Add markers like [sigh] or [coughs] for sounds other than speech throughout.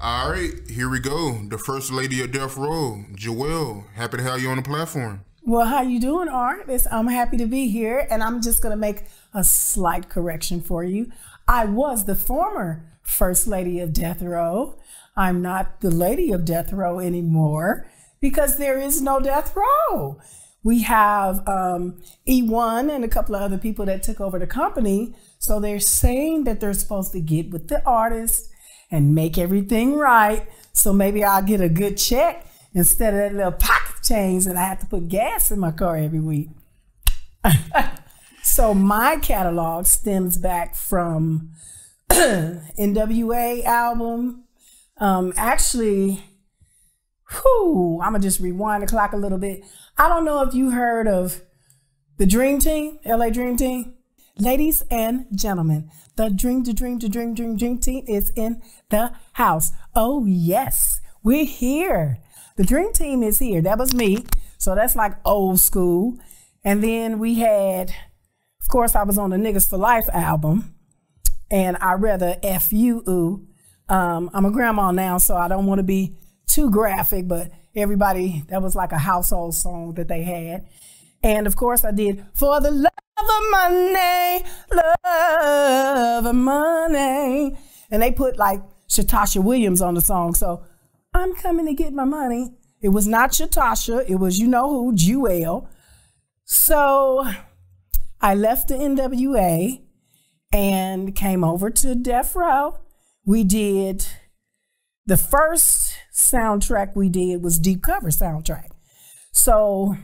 All right, here we go. The first lady of Death Row, Jewell. Happy to have you on the platform. Well, how you doing, Art? It's, I'm happy to be here, and I'm just gonna make a slight correction for you. I was the former first lady of Death Row. I'm not the lady of Death Row anymore because there is no Death Row. We have um, E1 and a couple of other people that took over the company. So they're saying that they're supposed to get with the artist and make everything right. So maybe I'll get a good check instead of that little pocket change that I have to put gas in my car every week. [laughs] so my catalog stems back from [clears throat] NWA album. Um, actually, whew, I'm gonna just rewind the clock a little bit. I don't know if you heard of the Dream Team, LA Dream Team. Ladies and gentlemen, the Dream, to Dream, the Dream, Dream, Dream Team is in the house. Oh, yes, we're here. The Dream Team is here. That was me. So that's like old school. And then we had, of course, I was on the Niggas for Life album, and I rather F you. Um, I'm a grandma now, so I don't want to be too graphic, but everybody, that was like a household song that they had. And of course, I did For the Love of Money, Love Money. And they put like Shatasha Williams on the song. So I'm coming to get my money. It was not Shatasha, it was you know who, Jewell. So I left the NWA and came over to Death Row. We did the first soundtrack we did was Deep Cover soundtrack. So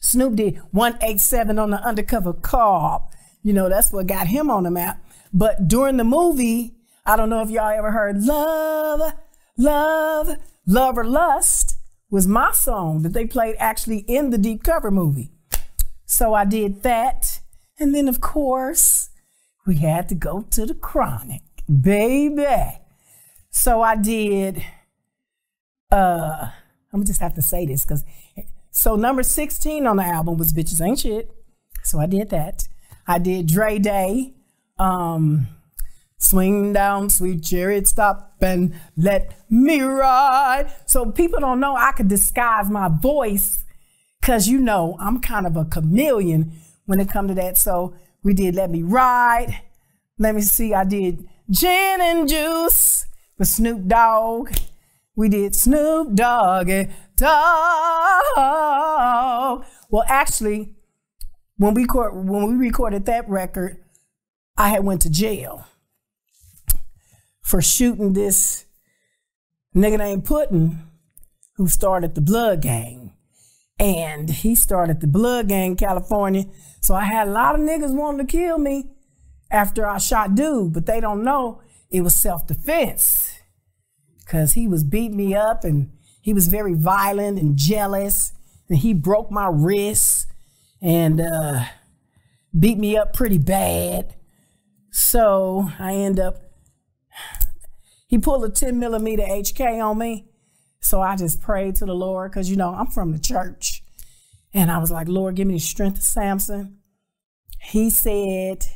Snoop did 187 on the undercover call. You know, that's what got him on the map. But during the movie, I don't know if y'all ever heard Love, Love, Love or Lust was my song that they played actually in the Deep Cover movie. So I did that. And then, of course, we had to go to the Chronic, baby. So I did, uh, I'm just have to say this because, so number 16 on the album was Bitches Ain't Shit. So I did that. I did Dre Day. Um, Swing down, sweet chariot, stop and let me ride. So people don't know I could disguise my voice because you know I'm kind of a chameleon when it come to that. So we did Let Me Ride. Let me see, I did Gin and Juice with Snoop Dogg. We did Snoop Doggy Dogg. Well, actually, when we when we recorded that record, I had went to jail for shooting this nigga named Puddin, who started the Blood Gang. And he started the Blood Gang California. So I had a lot of niggas wanting to kill me after I shot dude, but they don't know it was self-defense. Cause he was beating me up and he was very violent and jealous. And he broke my wrists and uh, beat me up pretty bad. So I end up he pulled a 10 millimeter HK on me. So I just prayed to the Lord because, you know, I'm from the church. And I was like, Lord, give me the strength of Samson. He said,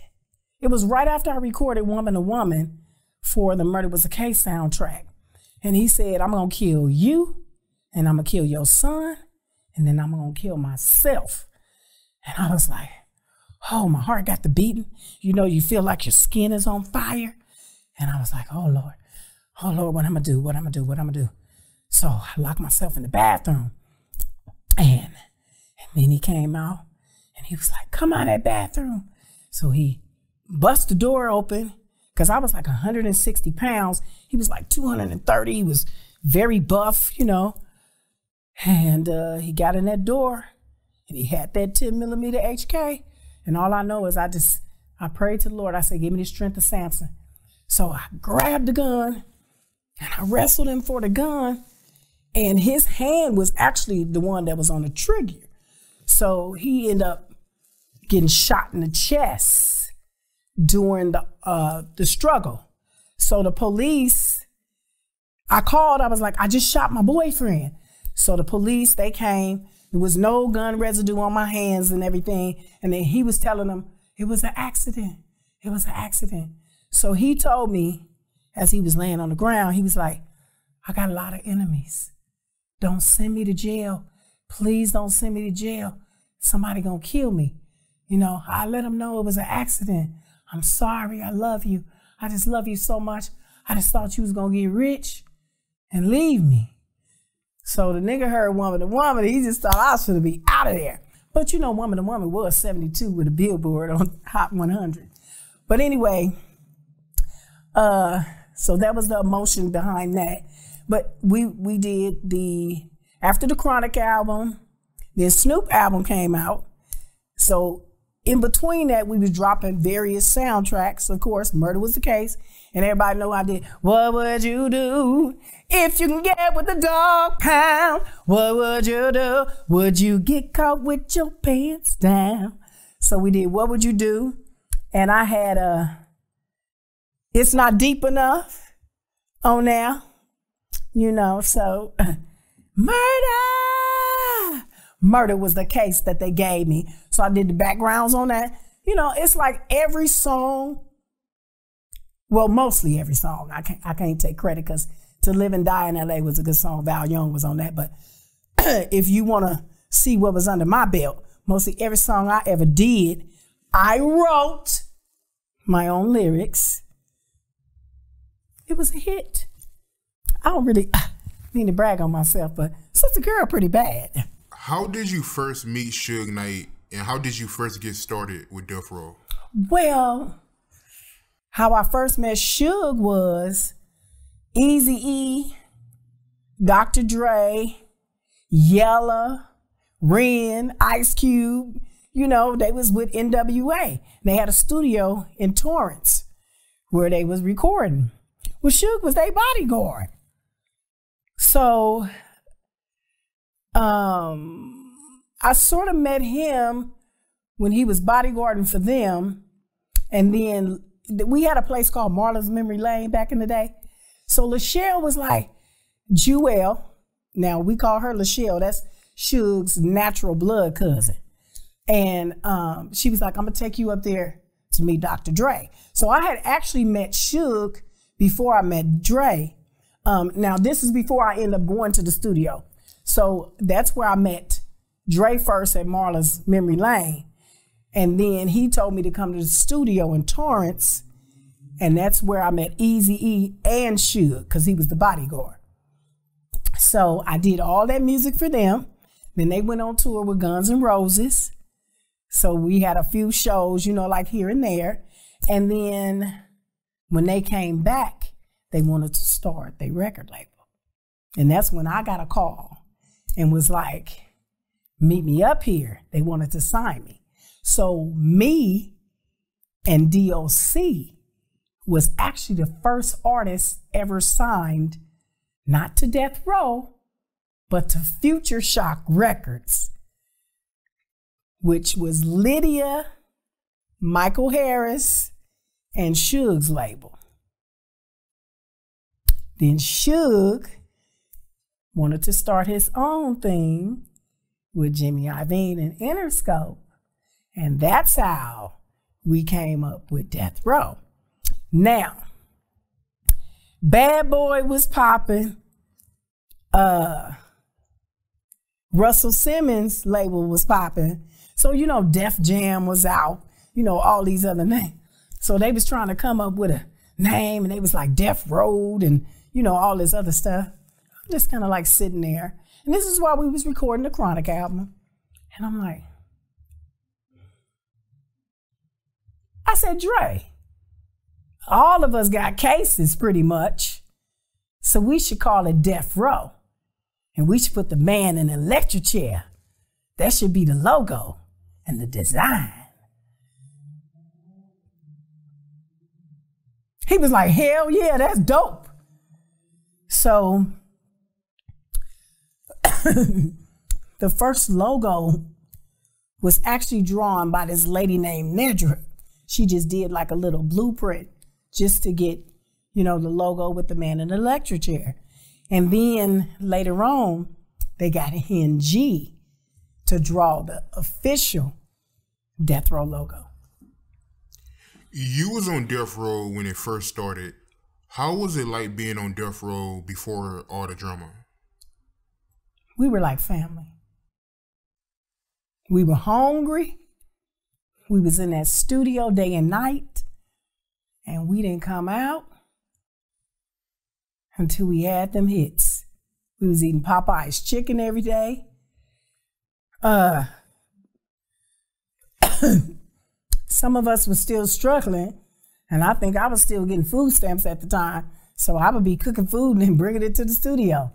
it was right after I recorded Woman to Woman for the Murder Was a Case soundtrack. And he said, I'm going to kill you, and I'm going to kill your son, and then I'm going to kill myself. And I was like, oh, my heart got the beating. You know, you feel like your skin is on fire. And I was like, oh, Lord oh Lord, what I'm gonna do, what I'm gonna do, what I'm gonna do. So I locked myself in the bathroom. And, and then he came out and he was like, come out of that bathroom. So he bust the door open because I was like 160 pounds. He was like 230. He was very buff, you know. And uh, he got in that door and he had that 10 millimeter HK. And all I know is I just, I prayed to the Lord. I said, give me the strength of Samson. So I grabbed the gun and I wrestled him for the gun, and his hand was actually the one that was on the trigger. So he ended up getting shot in the chest during the uh, the struggle. So the police, I called. I was like, I just shot my boyfriend. So the police they came. There was no gun residue on my hands and everything. And then he was telling them it was an accident. It was an accident. So he told me as he was laying on the ground, he was like, I got a lot of enemies. Don't send me to jail. Please don't send me to jail. Somebody gonna kill me. You know, I let him know it was an accident. I'm sorry. I love you. I just love you so much. I just thought you was gonna get rich and leave me. So the nigga heard woman to woman. He just thought I gonna be out of there. But you know, woman to woman was 72 with a billboard on [laughs] Hot 100. But anyway, uh, so that was the emotion behind that. But we we did the after the Chronic album, then Snoop album came out. So in between that, we was dropping various soundtracks. Of course, Murder was the case, and everybody know I did. What would you do if you can get with the dog pound? What would you do? Would you get caught with your pants down? So we did. What would you do? And I had a. It's not deep enough on now, you know. So [laughs] murder murder was the case that they gave me. So I did the backgrounds on that. You know, it's like every song, well, mostly every song. I can't, I can't take credit because To Live and Die in LA was a good song. Val Young was on that. But [clears throat] if you want to see what was under my belt, mostly every song I ever did, I wrote my own lyrics. It was a hit. I don't really [sighs] mean to brag on myself, but Sister Girl pretty bad. How did you first meet Suge Knight and how did you first get started with Death Row? Well, how I first met Suge was Easy E, Dr. Dre, Yella, Ren, Ice Cube. You know, they was with NWA. They had a studio in Torrance where they was recording. Well, Suge was their bodyguard. So um, I sort of met him when he was bodyguarding for them. And then we had a place called Marla's Memory Lane back in the day. So Lachelle was like, Jewell, now we call her Lachelle, that's Suge's natural blood cousin. And um, she was like, I'm gonna take you up there to meet Dr. Dre. So I had actually met Suge before I met Dre. Um, now this is before I end up going to the studio. So that's where I met Dre first at Marla's Memory Lane. And then he told me to come to the studio in Torrance. And that's where I met Easy E and Suge, because he was the bodyguard. So I did all that music for them. Then they went on tour with Guns N' Roses. So we had a few shows, you know, like here and there. And then when they came back, they wanted to start their record label. And that's when I got a call and was like, meet me up here. They wanted to sign me. So me and DOC was actually the first artist ever signed, not to Death Row, but to Future Shock Records, which was Lydia, Michael Harris, and Suge's label. Then Suge wanted to start his own thing with Jimmy Iovine and Interscope. And that's how we came up with Death Row. Now, Bad Boy was popping. Uh, Russell Simmons label was popping. So, you know, Def Jam was out, you know, all these other names. So they was trying to come up with a name and they was like Death Road and, you know, all this other stuff just kind of like sitting there. And this is why we was recording the Chronic album. And I'm like, I said, Dre, all of us got cases pretty much. So we should call it Death Row. And we should put the man in an electric chair. That should be the logo and the design. He was like, hell yeah, that's dope. So [laughs] the first logo was actually drawn by this lady named Nedra. She just did like a little blueprint just to get, you know, the logo with the man in the electric chair. And then later on, they got Hen G to draw the official Death Row logo. You was on Death Row when it first started. How was it like being on death row before all the drama? We were like family. We were hungry. We was in that studio day and night, and we didn't come out until we had them hits. We was eating Popeye's chicken every day. Uh, [coughs] some of us was still struggling, and I think I was still getting food stamps at the time. So I would be cooking food and then bringing it to the studio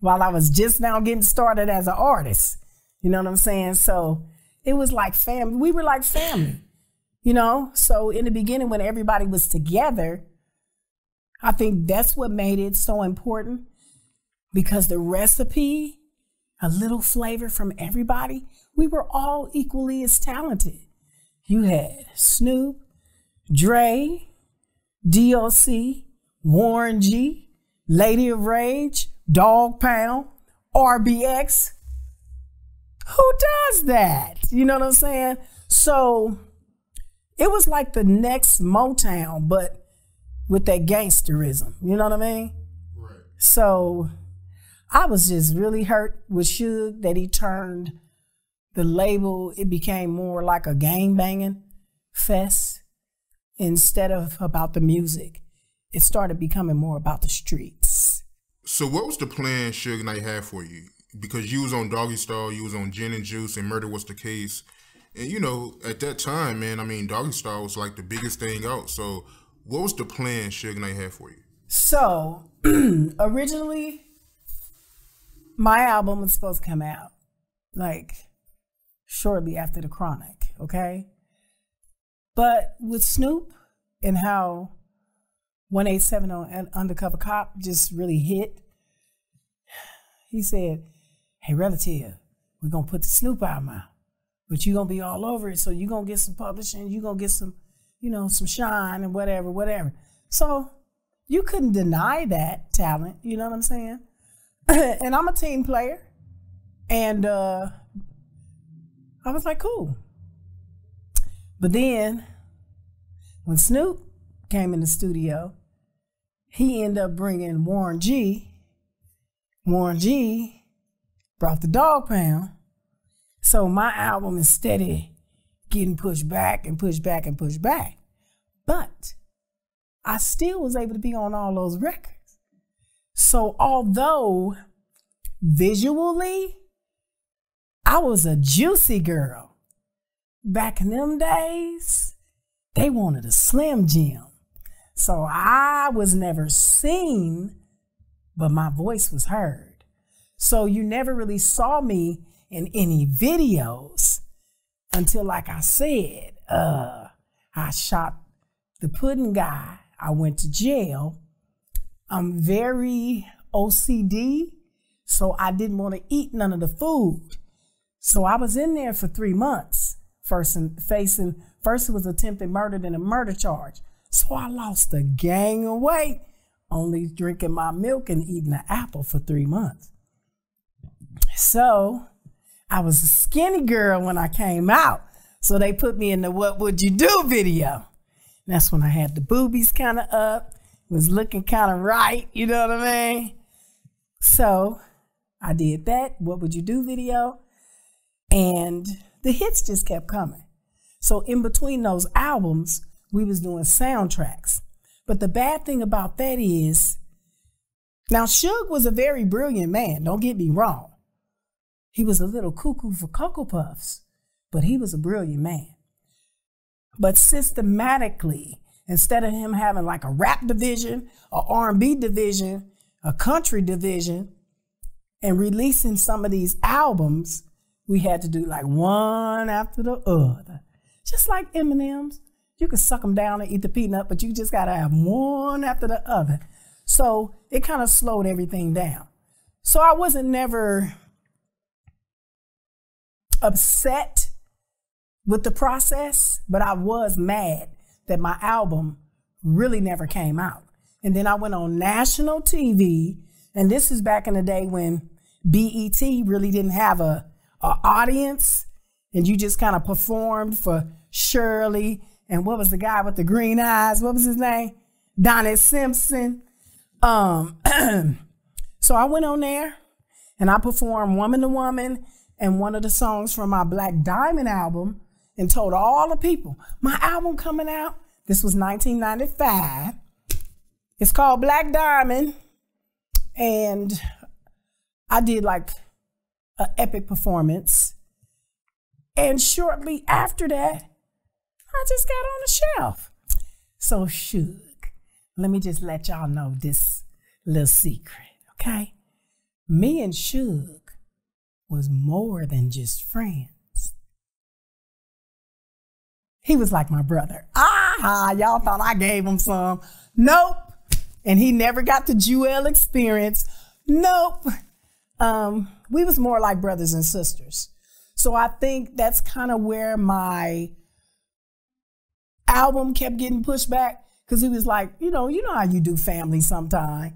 while I was just now getting started as an artist. You know what I'm saying? So it was like family. We were like family, you know? So in the beginning, when everybody was together, I think that's what made it so important because the recipe, a little flavor from everybody, we were all equally as talented. You had Snoop, Dre, DLC, Warren G, Lady of Rage, Dog Pound, RBX. Who does that? You know what I'm saying? So it was like the next Motown, but with that gangsterism. You know what I mean? Right. So I was just really hurt with Suge that he turned the label, it became more like a gang banging fest instead of about the music. It started becoming more about the streets. So what was the plan Suge Knight had for you? Because you was on Doggystyle, you was on Gin and Juice, and Murder Was the Case. And you know, at that time, man, I mean, Doggystyle was like the biggest thing out. So what was the plan Suge Knight had for you? So [clears throat] originally, my album was supposed to come out like shortly after the Chronic, okay? But with Snoop and how 187 on Undercover Cop just really hit, he said, Hey, relative, we're gonna put the Snoop out, but you're gonna be all over it, so you're gonna get some publishing, you're gonna get some, you know, some shine and whatever, whatever. So you couldn't deny that talent, you know what I'm saying? [clears throat] and I'm a team player. And uh, I was like, cool. But then when Snoop came in the studio, he ended up bringing Warren G. Warren G brought the dog pound. So my album is steady getting pushed back and pushed back and pushed back. But I still was able to be on all those records. So although visually, I was a juicy girl. Back in them days, they wanted a Slim Jim. So I was never seen, but my voice was heard. So you never really saw me in any videos until, like I said, uh, I shot the Puddin guy. I went to jail I'm very OCD, so I didn't want to eat none of the food. So I was in there for three months, first and facing first it was attempted murder, then a murder charge. So I lost a gang of weight, only drinking my milk and eating an apple for three months. So I was a skinny girl when I came out. So they put me in the What Would You Do video. that's when I had the boobies kind of up was looking kind of right, you know what I mean? So I did that. What would you do video? And the hits just kept coming. So in between those albums, we was doing soundtracks. But the bad thing about that is, now Suge was a very brilliant man, don't get me wrong. He was a little cuckoo for Cocoa Puffs, but he was a brilliant man. But systematically, Instead of him having like a rap division, a R&B division, a country division, and releasing some of these albums, we had to do like one after the other. Just like M&M's. You can suck them down and eat the peanut, but you just got to have one after the other. So it kind of slowed everything down. So I wasn't never upset with the process, but I was mad that my album really never came out. And then I went on national TV, and this is back in the day when BET really didn't have a, a audience, and you just kind of performed for Shirley and what was the guy with the green eyes? What was his name? Donnie Simpson. Um, [clears throat] so I went on there and I performed Woman to Woman and one of the songs from my Black Diamond album and told all the people, my album coming out. This was 1995. It's called Black Diamond. And I did like an epic performance. And shortly after that, I just got on the shelf. So, Suge, let me just let y'all know this little secret, okay? Me and Suge was more than just friends. He was like my brother. Ah, y'all thought I gave him some. Nope. And he never got the Jewell experience. Nope. Um, we was more like brothers and sisters. So I think that's kind of where my album kept getting pushed back because he was like, you know, you know how you do family sometime.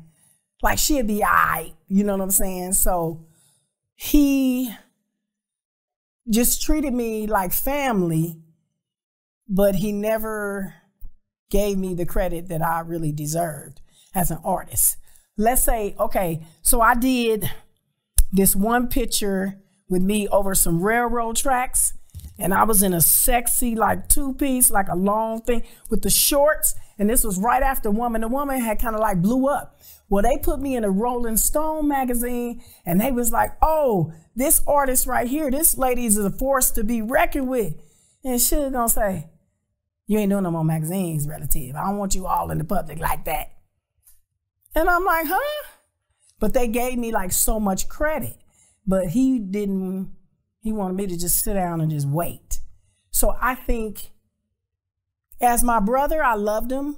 Like she'd be I, you know what I'm saying? So he just treated me like family, but he never gave me the credit that I really deserved as an artist. Let's say, okay, so I did this one picture with me over some railroad tracks, and I was in a sexy, like two piece, like a long thing with the shorts. And this was right after Woman to Woman had kind of like blew up. Well, they put me in a Rolling Stone magazine and they was like, oh, this artist right here, this lady is a force to be reckoned with. And she was gonna say, you ain't doing no more magazines, relative. I don't want you all in the public like that. And I'm like, huh? But they gave me like so much credit. But he didn't, he wanted me to just sit down and just wait. So I think as my brother, I loved him.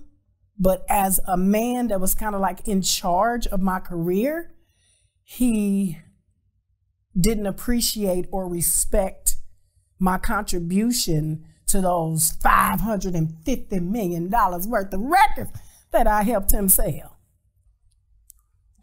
But as a man that was kind of like in charge of my career, he didn't appreciate or respect my contribution to those $550 million worth of records that I helped him sell.